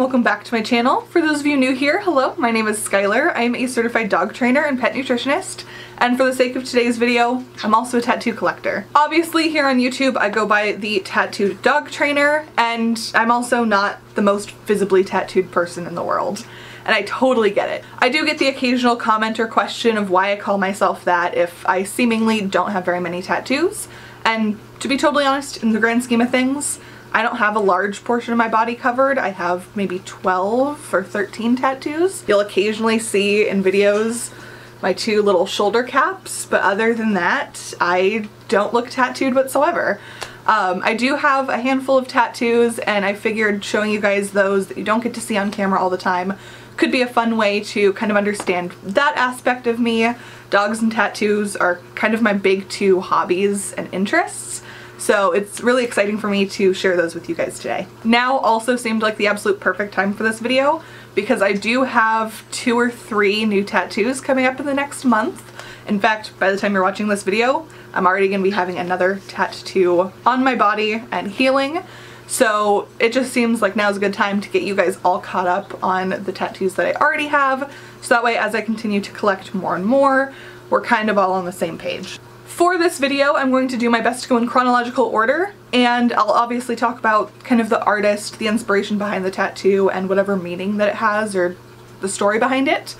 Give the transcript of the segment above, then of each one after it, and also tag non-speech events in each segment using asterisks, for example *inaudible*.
welcome back to my channel. For those of you new here, hello, my name is Skylar. I am a certified dog trainer and pet nutritionist, and for the sake of today's video, I'm also a tattoo collector. Obviously here on YouTube I go by the tattooed dog trainer, and I'm also not the most visibly tattooed person in the world and I totally get it. I do get the occasional comment or question of why I call myself that if I seemingly don't have very many tattoos, and to be totally honest, in the grand scheme of things, I don't have a large portion of my body covered. I have maybe 12 or 13 tattoos. You'll occasionally see in videos my two little shoulder caps, but other than that, I don't look tattooed whatsoever. Um, I do have a handful of tattoos and I figured showing you guys those that you don't get to see on camera all the time could be a fun way to kind of understand that aspect of me. Dogs and tattoos are kind of my big two hobbies and interests. So it's really exciting for me to share those with you guys today. Now also seemed like the absolute perfect time for this video because I do have two or three new tattoos coming up in the next month. In fact, by the time you're watching this video, I'm already going to be having another tattoo on my body and healing. So it just seems like now's a good time to get you guys all caught up on the tattoos that I already have. So that way as I continue to collect more and more, we're kind of all on the same page. For this video, I'm going to do my best to go in chronological order, and I'll obviously talk about kind of the artist, the inspiration behind the tattoo, and whatever meaning that it has or the story behind it.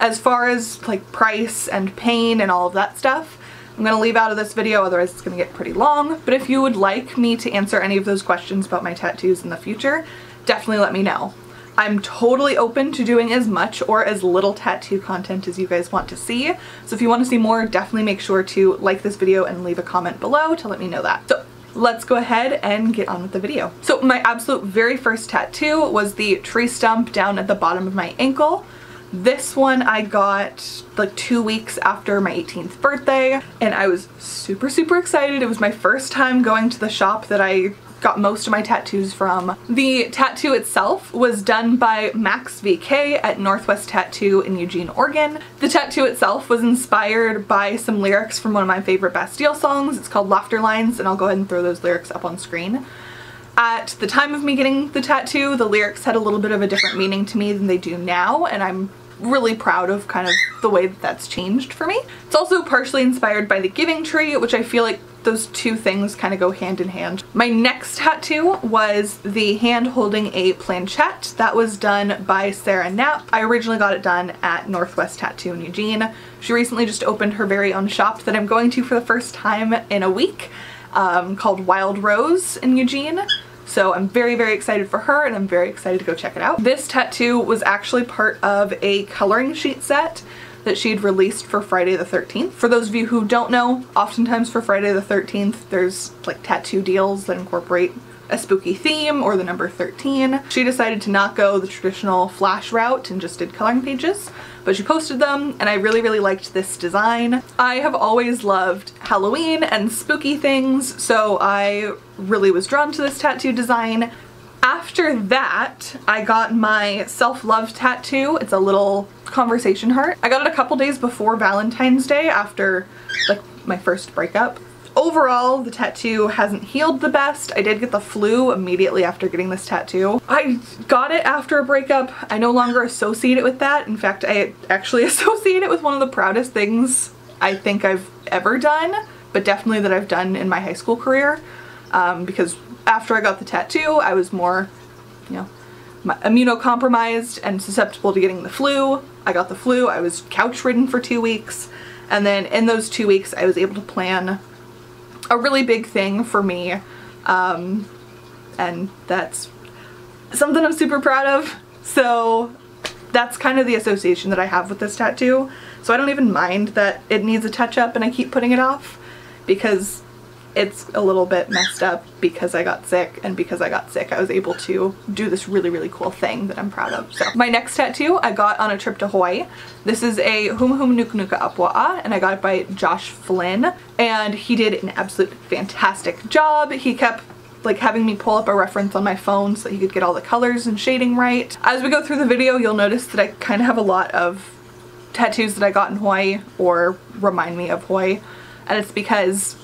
As far as like price and pain and all of that stuff, I'm going to leave out of this video, otherwise it's going to get pretty long. But if you would like me to answer any of those questions about my tattoos in the future, definitely let me know. I'm totally open to doing as much or as little tattoo content as you guys want to see. So if you want to see more, definitely make sure to like this video and leave a comment below to let me know that. So let's go ahead and get on with the video. So my absolute very first tattoo was the tree stump down at the bottom of my ankle. This one I got like two weeks after my 18th birthday and I was super super excited. It was my first time going to the shop that I got most of my tattoos from. The tattoo itself was done by Max VK at Northwest Tattoo in Eugene, Oregon. The tattoo itself was inspired by some lyrics from one of my favorite Bastille songs. It's called Laughter Lines and I'll go ahead and throw those lyrics up on screen. At the time of me getting the tattoo, the lyrics had a little bit of a different meaning to me than they do now and I'm really proud of kind of the way that that's changed for me. It's also partially inspired by the Giving Tree, which I feel like those two things kind of go hand in hand. My next tattoo was the hand holding a planchette. That was done by Sarah Knapp. I originally got it done at Northwest Tattoo in Eugene. She recently just opened her very own shop that I'm going to for the first time in a week um, called Wild Rose in Eugene. So I'm very, very excited for her and I'm very excited to go check it out. This tattoo was actually part of a coloring sheet set that she had released for Friday the 13th. For those of you who don't know, oftentimes for Friday the 13th, there's like tattoo deals that incorporate a spooky theme or the number 13. She decided to not go the traditional flash route and just did coloring pages, but she posted them and I really, really liked this design. I have always loved Halloween and spooky things, so I really was drawn to this tattoo design. After that, I got my self-love tattoo. It's a little conversation heart. I got it a couple days before Valentine's Day after like my first breakup overall the tattoo hasn't healed the best. I did get the flu immediately after getting this tattoo. I got it after a breakup. I no longer associate it with that. In fact, I actually *laughs* associate it with one of the proudest things I think I've ever done, but definitely that I've done in my high school career. Um, because after I got the tattoo, I was more, you know, immunocompromised and susceptible to getting the flu. I got the flu, I was couch ridden for two weeks, and then in those two weeks I was able to plan a really big thing for me um, and that's something I'm super proud of. So that's kind of the association that I have with this tattoo. So I don't even mind that it needs a touch up and I keep putting it off because it's a little bit messed up because I got sick and because I got sick I was able to do this really really cool thing that I'm proud of. So my next tattoo I got on a trip to Hawaii. This is a Humuhumunukunukuapua'a and I got it by Josh Flynn and he did an absolute fantastic job. He kept like having me pull up a reference on my phone so he could get all the colors and shading right. As we go through the video you'll notice that I kind of have a lot of tattoos that I got in Hawaii or remind me of Hawaii and it's because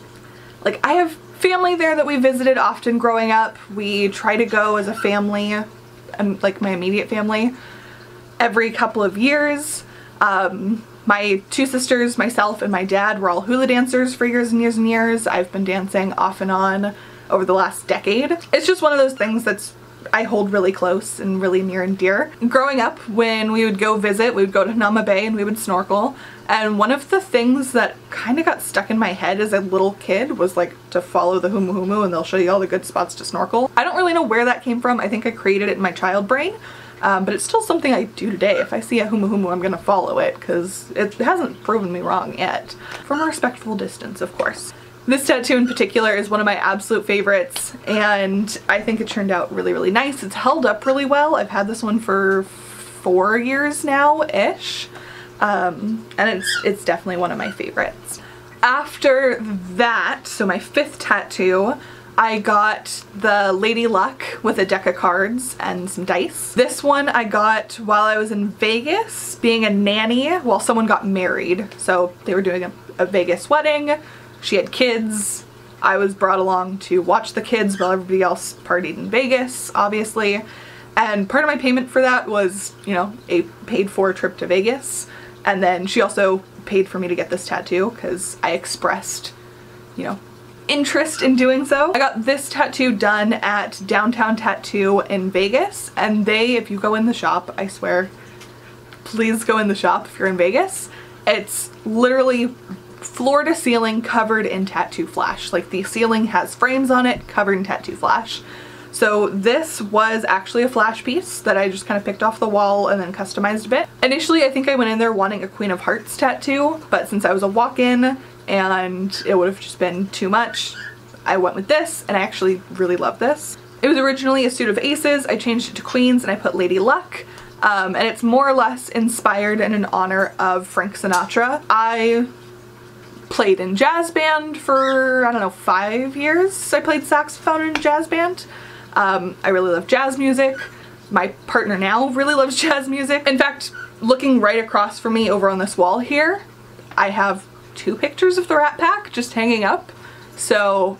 like I have family there that we visited often growing up. We try to go as a family and like my immediate family every couple of years. Um, my two sisters, myself, and my dad were all hula dancers for years and years and years. I've been dancing off and on over the last decade. It's just one of those things that's I hold really close and really near and dear. Growing up, when we would go visit, we would go to Hanauma Bay and we would snorkel. And one of the things that kind of got stuck in my head as a little kid was like to follow the humu humu and they'll show you all the good spots to snorkel. I don't really know where that came from. I think I created it in my child brain. Um, but it's still something I do today. If I see a humu humu, I'm gonna follow it because it hasn't proven me wrong yet. From a respectful distance, of course. This tattoo in particular is one of my absolute favorites and I think it turned out really, really nice. It's held up really well. I've had this one for four years now-ish. Um, and it's, it's definitely one of my favorites. After that, so my fifth tattoo, I got the Lady Luck with a deck of cards and some dice. This one I got while I was in Vegas being a nanny while someone got married. So they were doing a, a Vegas wedding she had kids. I was brought along to watch the kids while everybody else partied in Vegas, obviously. And part of my payment for that was, you know, a paid for trip to Vegas. And then she also paid for me to get this tattoo because I expressed, you know, interest in doing so. I got this tattoo done at Downtown Tattoo in Vegas and they, if you go in the shop, I swear, please go in the shop if you're in Vegas. It's literally floor to ceiling covered in tattoo flash. Like the ceiling has frames on it covered in tattoo flash. So this was actually a flash piece that I just kind of picked off the wall and then customized a bit. Initially I think I went in there wanting a Queen of Hearts tattoo, but since I was a walk-in and it would have just been too much, I went with this and I actually really love this. It was originally a suit of aces, I changed it to queens and I put Lady Luck. Um, and it's more or less inspired and in honor of Frank Sinatra. I played in jazz band for, I don't know, five years. I played saxophone in jazz band. Um, I really love jazz music. My partner now really loves *laughs* jazz music. In fact, looking right across from me over on this wall here, I have two pictures of the Rat Pack just hanging up. So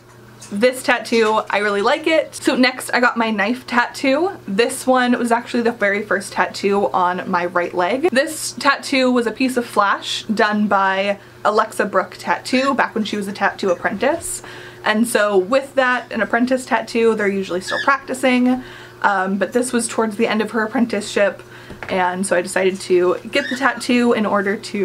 this tattoo, I really like it. So next I got my knife tattoo. This one was actually the very first tattoo on my right leg. This tattoo was a piece of flash done by Alexa Brooke Tattoo back when she was a tattoo apprentice. And so with that, an apprentice tattoo, they're usually still practicing. Um, but this was towards the end of her apprenticeship and so I decided to get the tattoo in order to,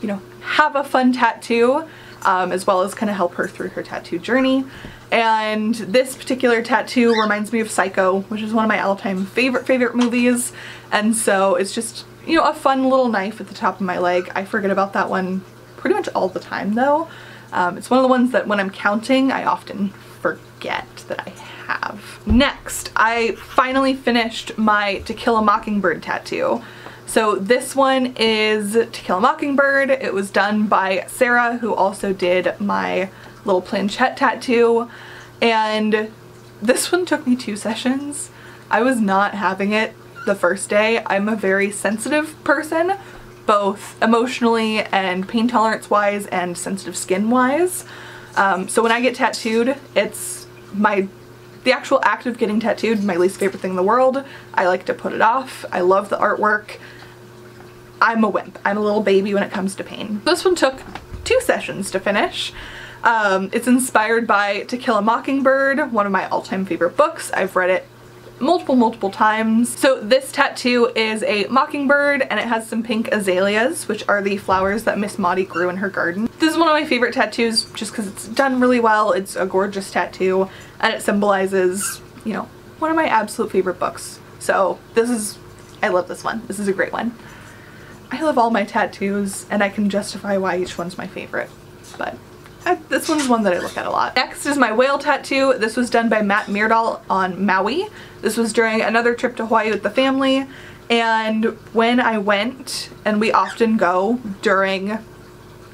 you know, have a fun tattoo um, as well as kind of help her through her tattoo journey. And this particular tattoo reminds me of Psycho, which is one of my all-time favorite, favorite movies. And so it's just, you know, a fun little knife at the top of my leg. I forget about that one pretty much all the time though. Um, it's one of the ones that when I'm counting, I often forget that I have. Next, I finally finished my To Kill a Mockingbird tattoo. So this one is To Kill a Mockingbird. It was done by Sarah, who also did my little planchette tattoo. And this one took me two sessions. I was not having it the first day. I'm a very sensitive person, both emotionally and pain tolerance wise and sensitive skin wise. Um, so when I get tattooed, it's my the actual act of getting tattooed, my least favorite thing in the world. I like to put it off. I love the artwork. I'm a wimp. I'm a little baby when it comes to pain. This one took two sessions to finish. Um, it's inspired by To Kill a Mockingbird, one of my all-time favorite books. I've read it multiple, multiple times. So this tattoo is a mockingbird and it has some pink azaleas, which are the flowers that Miss Maudie grew in her garden. This is one of my favorite tattoos just because it's done really well. It's a gorgeous tattoo and it symbolizes, you know, one of my absolute favorite books. So this is, I love this one. This is a great one. I love all my tattoos and I can justify why each one's my favorite, but I, this one's one that I look at a lot. Next is my whale tattoo. This was done by Matt Myrdal on Maui. This was during another trip to Hawaii with the family and when I went, and we often go during you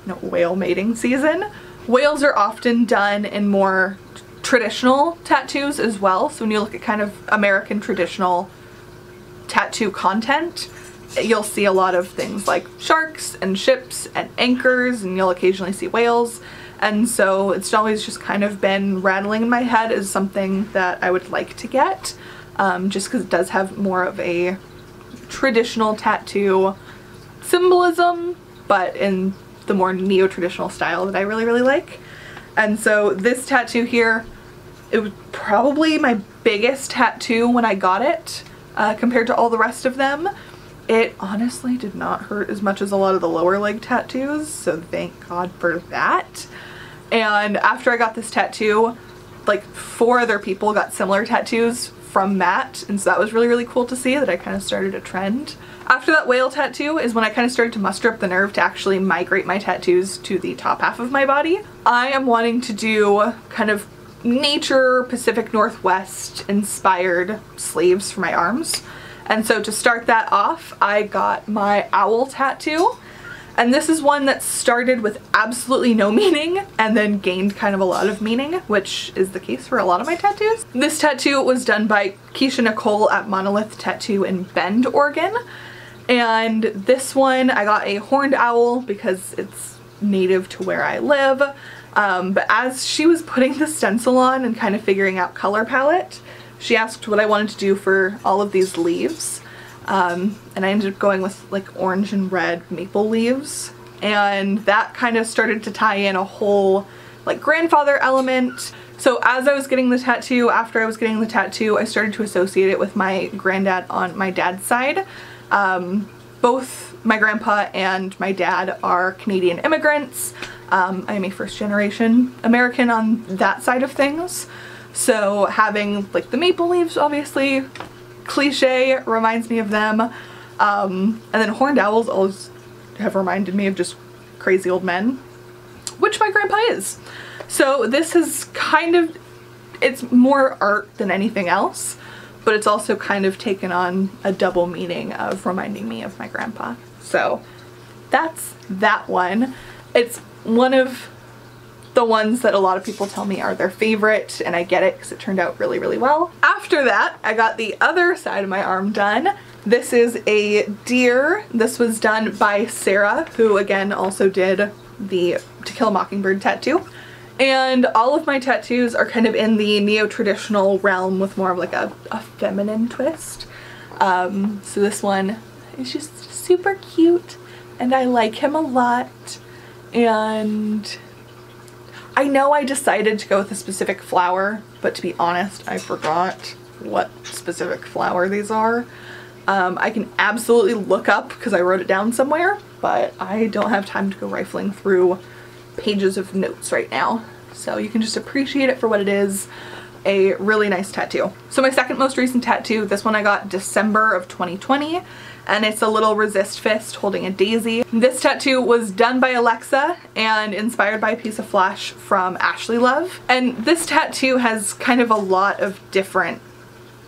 know, whale mating season, whales are often done in more traditional tattoos as well. So when you look at kind of American traditional tattoo content, you'll see a lot of things like sharks and ships and anchors and you'll occasionally see whales and so it's always just kind of been rattling in my head as something that I would like to get um, just because it does have more of a traditional tattoo symbolism, but in the more neo-traditional style that I really, really like. And so this tattoo here, it was probably my biggest tattoo when I got it uh, compared to all the rest of them. It honestly did not hurt as much as a lot of the lower leg tattoos, so thank God for that. And after I got this tattoo, like four other people got similar tattoos from Matt, and so that was really, really cool to see that I kind of started a trend. After that whale tattoo is when I kind of started to muster up the nerve to actually migrate my tattoos to the top half of my body. I am wanting to do kind of nature Pacific Northwest inspired sleeves for my arms. And so to start that off, I got my owl tattoo. And this is one that started with absolutely no meaning and then gained kind of a lot of meaning, which is the case for a lot of my tattoos. This tattoo was done by Keisha Nicole at Monolith Tattoo in Bend, Oregon. And this one, I got a horned owl because it's native to where I live. Um, but as she was putting the stencil on and kind of figuring out color palette, she asked what I wanted to do for all of these leaves. Um, and I ended up going with like orange and red maple leaves. And that kind of started to tie in a whole like grandfather element. So as I was getting the tattoo, after I was getting the tattoo, I started to associate it with my granddad on my dad's side. Um, both my grandpa and my dad are Canadian immigrants. Um, I am a first generation American on that side of things. So having like the maple leaves obviously cliche reminds me of them. Um, and then horned owls always have reminded me of just crazy old men, which my grandpa is. So this is kind of, it's more art than anything else but it's also kind of taken on a double meaning of reminding me of my grandpa. So that's that one. It's one of the ones that a lot of people tell me are their favorite and I get it because it turned out really really well. After that I got the other side of my arm done. This is a deer. This was done by Sarah who again also did the To Kill a Mockingbird tattoo. And all of my tattoos are kind of in the neo-traditional realm with more of like a, a feminine twist. Um, so this one is just super cute and I like him a lot. And I know I decided to go with a specific flower, but to be honest, I forgot what specific flower these are. Um, I can absolutely look up because I wrote it down somewhere, but I don't have time to go rifling through pages of notes right now. So you can just appreciate it for what it is a really nice tattoo. So my second most recent tattoo, this one I got December of 2020 and it's a little resist fist holding a daisy. This tattoo was done by Alexa and inspired by a piece of flash from Ashley Love. And this tattoo has kind of a lot of different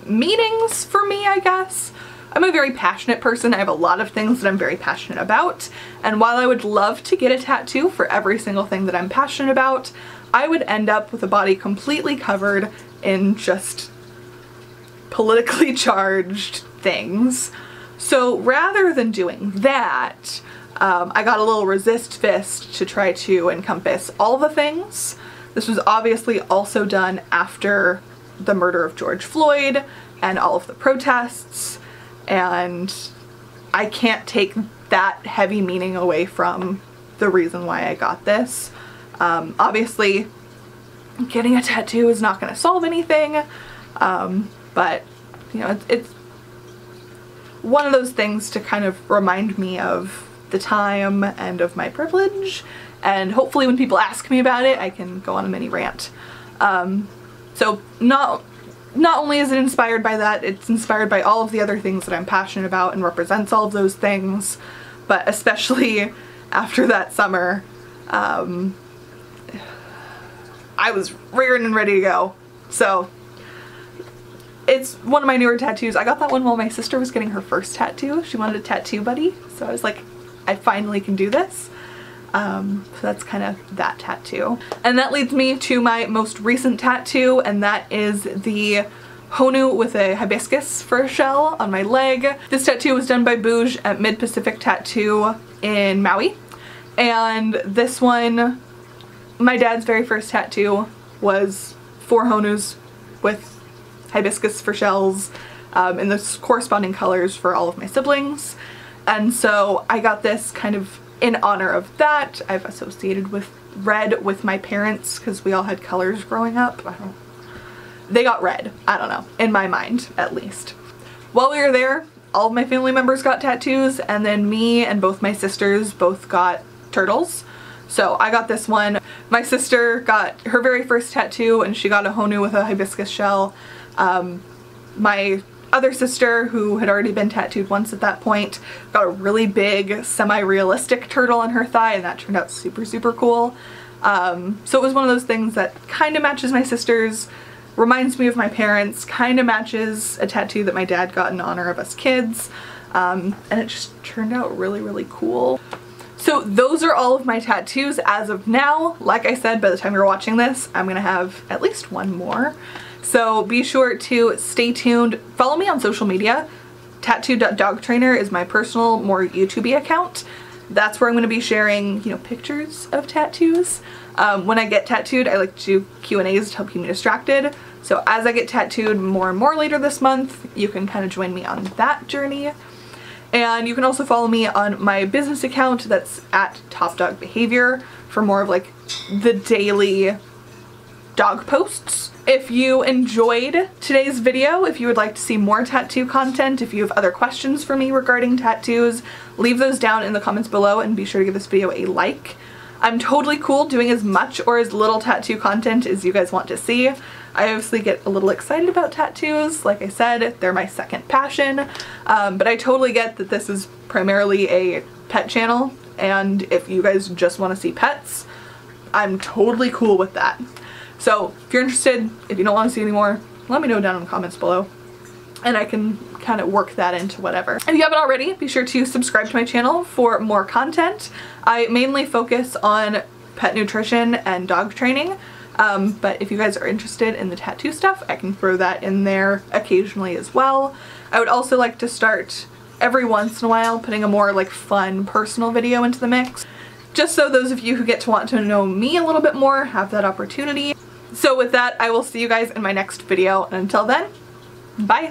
meanings for me, I guess. I'm a very passionate person. I have a lot of things that I'm very passionate about. And while I would love to get a tattoo for every single thing that I'm passionate about, I would end up with a body completely covered in just politically *laughs* charged things. So rather than doing that, um, I got a little resist fist to try to encompass all the things. This was obviously also done after the murder of George Floyd and all of the protests and I can't take that heavy meaning away from the reason why I got this. Um, obviously, getting a tattoo is not going to solve anything, um, but you know, it's, it's one of those things to kind of remind me of the time and of my privilege and hopefully when people ask me about it I can go on a mini rant. Um, so not not only is it inspired by that, it's inspired by all of the other things that I'm passionate about and represents all of those things, but especially *laughs* after that summer, um, I was rearing and ready to go. So it's one of my newer tattoos. I got that one while my sister was getting her first tattoo. She wanted a tattoo buddy, so I was like, I finally can do this. Um, so that's kind of that tattoo. And that leads me to my most recent tattoo and that is the Honu with a hibiscus fur shell on my leg. This tattoo was done by Bouge at Mid-Pacific Tattoo in Maui. And this one, my dad's very first tattoo was four Honus with hibiscus for shells um, in the corresponding colors for all of my siblings. And so I got this kind of in honor of that. I've associated with red with my parents because we all had colors growing up. I don't they got red. I don't know. In my mind, at least. While we were there, all of my family members got tattoos and then me and both my sisters both got turtles. So I got this one. My sister got her very first tattoo and she got a honu with a hibiscus shell. Um, my other sister, who had already been tattooed once at that point, got a really big semi-realistic turtle on her thigh and that turned out super, super cool. Um, so it was one of those things that kind of matches my sister's, reminds me of my parents, kind of matches a tattoo that my dad got in honor of us kids. Um, and it just turned out really, really cool. So those are all of my tattoos as of now. Like I said, by the time you're watching this, I'm gonna have at least one more. So be sure to stay tuned. Follow me on social media. Tattooed.dogtrainer is my personal, more YouTube account. That's where I'm going to be sharing, you know, pictures of tattoos. Um, when I get tattooed, I like to do Q&As to help keep me distracted. So as I get tattooed more and more later this month, you can kind of join me on that journey. And you can also follow me on my business account that's at Top Dog Behavior for more of like the daily dog posts. If you enjoyed today's video, if you would like to see more tattoo content, if you have other questions for me regarding tattoos, leave those down in the comments below and be sure to give this video a like. I'm totally cool doing as much or as little tattoo content as you guys want to see. I obviously get a little excited about tattoos. Like I said, they're my second passion, um, but I totally get that this is primarily a pet channel, and if you guys just want to see pets, I'm totally cool with that. So if you're interested, if you don't want to see any more, let me know down in the comments below and I can kind of work that into whatever. If you haven't already, be sure to subscribe to my channel for more content. I mainly focus on pet nutrition and dog training, um, but if you guys are interested in the tattoo stuff, I can throw that in there occasionally as well. I would also like to start every once in a while putting a more like fun personal video into the mix just so those of you who get to want to know me a little bit more have that opportunity. So with that, I will see you guys in my next video. And until then, bye.